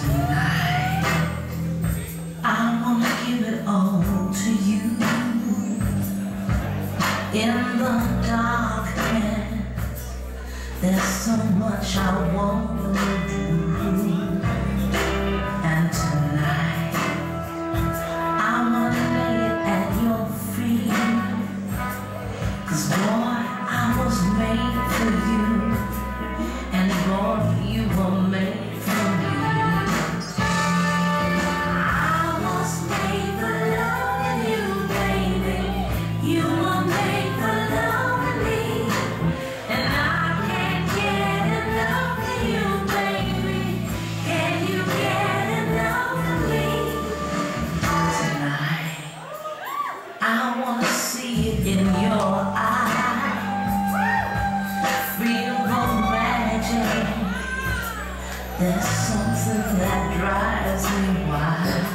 tonight. I wanna give it all to you. In the darkness, there's so much I wanna do. And tonight, I wanna lay it at your feet. Cause boy, I was made for you. And boy, you were made in your eyes. The magic. There's something that drives me wild.